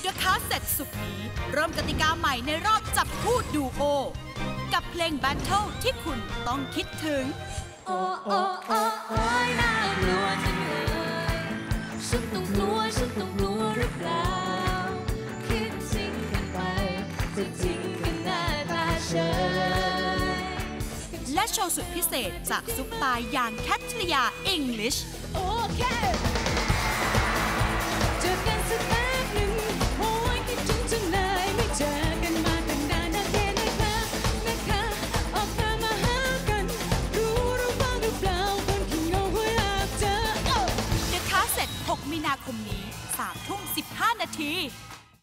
The Cassette ศุกร์นี้เริ่มกติกาใหม่ในรอบจับคู่ดูโอ กับเพลง battle ที่คุณต้องคิดถึง โอ้โอ้โอ้โอ้ยน่ากลัวจังเลยฉันต้องกลัวฉันต้องกลัวหรือเปล่าคิดจริงกันไปจะจริงกันหน้าตาเฉยและโชว์สุดพิเศษจากซุปตาร์อย่างแคทรียาอิงลิช โอเค นาคมนี้3ทุ่ม15 นาที